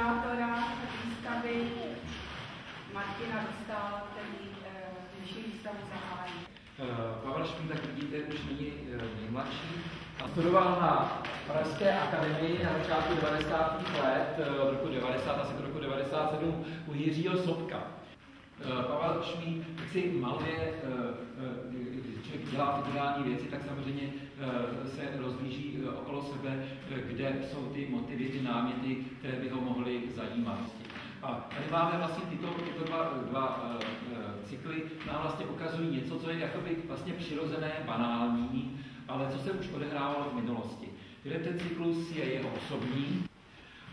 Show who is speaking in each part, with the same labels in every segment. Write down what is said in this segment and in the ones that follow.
Speaker 1: kurátora výstavy Martina Dostála, který dnešní výstavu zahájí.
Speaker 2: Pavel Šmíd, jak vidíte, už není nejmladší.
Speaker 3: Studoval na Pražské akademii na začátku 90. let, od roku 90 asi do roku 97 u Jiřího Sobka.
Speaker 2: Pavel Šmíd si maluje, když člověk dělá figurální věci, tak samozřejmě se rozlíží okolo sebe, kde jsou ty motivy, ty náměty, které by ho mohly máme vlastně tyto, tyto dva, dva cykly, nám vlastně ukazují něco, co je jakoby vlastně přirozené, banální, ale co se už odehrávalo v minulosti. Jeden ten cyklus je jeho osobní,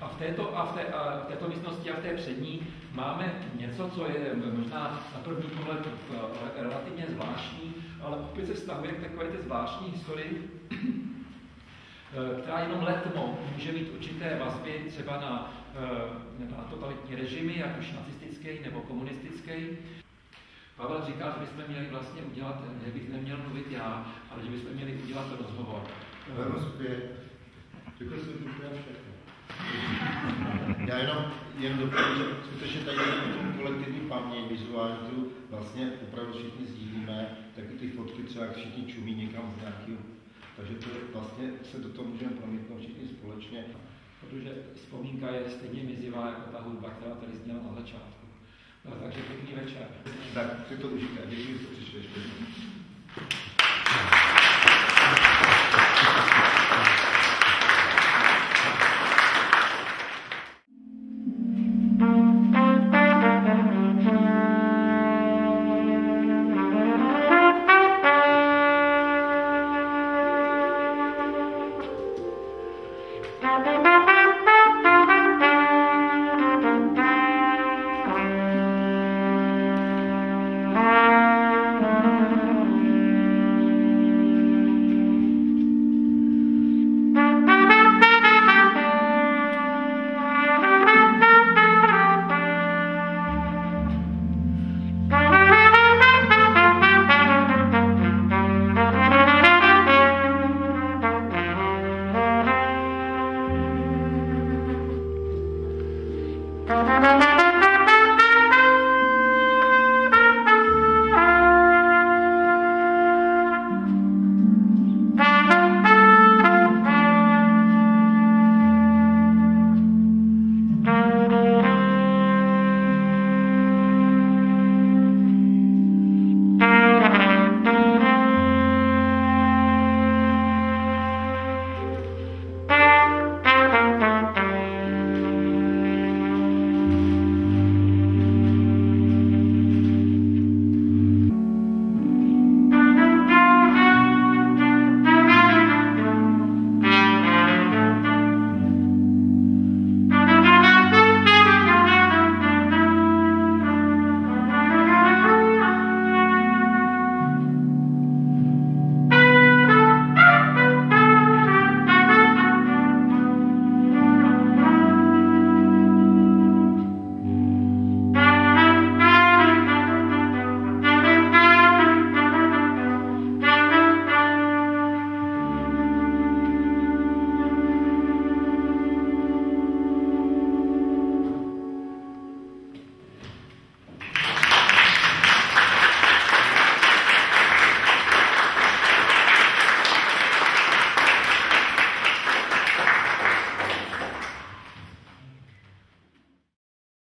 Speaker 2: a v této, a v, té, a v této místnosti a v té přední máme něco, co je možná na první pohled eh, relativně zvláštní, ale opět se vztahuje k takové té zvláštní historii, která jenom letmo může mít určité vazby třeba na, na totalitní režimy, jak už nacistický nebo komunistický. Pavel říká, že bychom měli vlastně udělat, že bych neměl mluvit já, ale že bychom měli udělat rozhovor.
Speaker 4: Rozpět. Řekl jsem všechno. Já jenom, jen doplním, že skutečně tady tu kolektivní paměť, vizuální, tu vlastně opravdu všichni sdílíme, taky ty fotky třeba, jak všichni čumí někam z nějakého, takže to vlastně se do toho můžeme promítnout všichni společně.
Speaker 2: Protože vzpomínka je stejně mizivá jako ta hudba, která tady zněla na začátku. No, takže pěkný večer.
Speaker 4: Tak si to užijte. Děkuji, že jste přišli.